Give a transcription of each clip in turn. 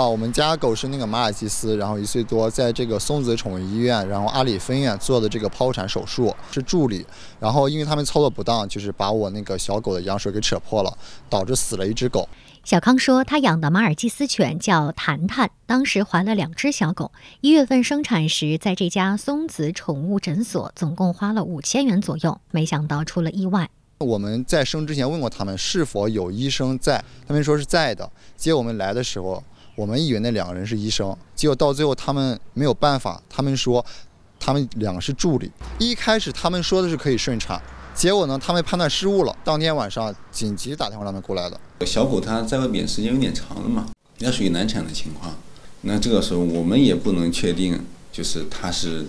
哦，我们家狗是那个马尔济斯，然后一岁多，在这个松子宠物医院，然后阿里分院做的这个剖腹产手术，是助理。然后因为他们操作不当，就是把我那个小狗的羊水给扯破了，导致死了一只狗。小康说，他养的马尔济斯犬叫谈谈，当时怀了两只小狗，一月份生产时，在这家松子宠物诊所总共花了五千元左右，没想到出了意外。我们在生之前问过他们是否有医生在，他们说是在的。接我们来的时候。我们以为那两个人是医生，结果到最后他们没有办法，他们说他们两个是助理。一开始他们说的是可以顺产，结果呢他们判断失误了，当天晚上紧急打电话让他们过来的。小狗它在外边时间有点长了嘛，那属于难产的情况。那这个时候我们也不能确定，就是它是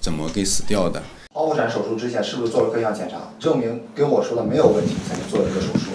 怎么给死掉的。剖腹产手术之前是不是做了各项检查，证明跟我说的没有问题才能做这个手术？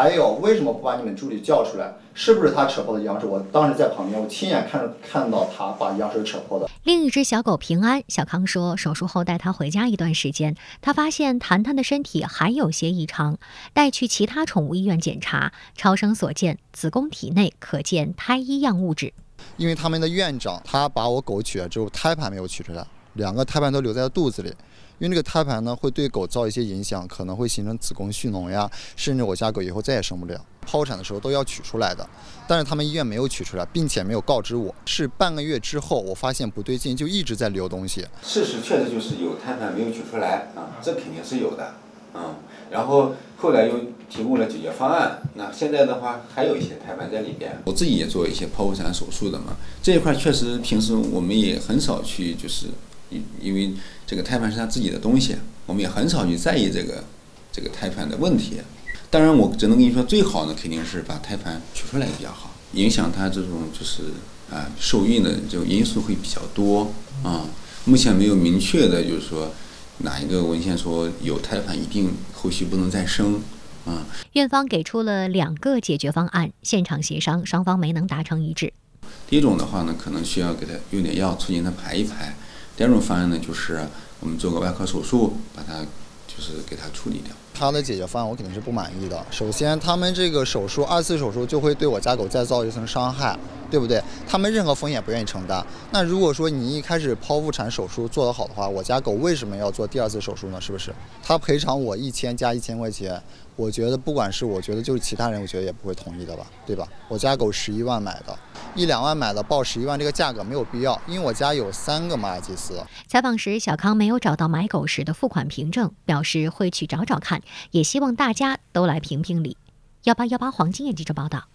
还有为什么不把你们助理叫出来？是不是他扯破的羊水？我当时在旁边，我亲眼看着看到他把羊水扯破的。另一只小狗平安，小康说，手术后带它回家一段时间，他发现谈谈的身体还有些异常，带去其他宠物医院检查，超声所见，子宫体内可见胎衣样物质。因为他们的院长他把我狗取了之后，胎盘没有取出来，两个胎盘都留在了肚子里。因为这个胎盘呢，会对狗造一些影响，可能会形成子宫蓄脓呀，甚至我家狗以后再也生不了。剖产的时候都要取出来的，但是他们医院没有取出来，并且没有告知我。是半个月之后，我发现不对劲，就一直在流东西。事实确实就是有胎盘没有取出来啊，这肯定是有的嗯。然后后来又提供了解决方案，那现在的话还有一些胎盘在里边。我自己也做一些剖腹产手术的嘛，这一块确实平时我们也很少去就是。因因为这个胎盘是他自己的东西，我们也很少去在意这个这个胎盘的问题。当然，我只能跟你说，最好呢肯定是把胎盘取出来比较好。影响他这种就是啊受孕的这种因素会比较多啊。目前没有明确的，就是说哪一个文献说有胎盘一定后续不能再生啊。院方给出了两个解决方案，现场协商，双方没能达成一致。第一种的话呢，可能需要给他用点药促进他排一排。第二种方案呢，就是我们做个外科手术，把它就是给它处理掉。他的解决方案我肯定是不满意的。首先，他们这个手术二次手术就会对我家狗再造一层伤害，对不对？他们任何风险不愿意承担。那如果说你一开始剖腹产手术做得好的话，我家狗为什么要做第二次手术呢？是不是？他赔偿我一千加一千块钱，我觉得不管是我觉得就是其他人，我觉得也不会同意的吧，对吧？我家狗十一万买的。一两万买的报十一万，这个价格没有必要，因为我家有三个马尔济斯。采访时，小康没有找到买狗时的付款凭证，表示会去找找看，也希望大家都来评评理。幺八幺八黄金眼记者报道。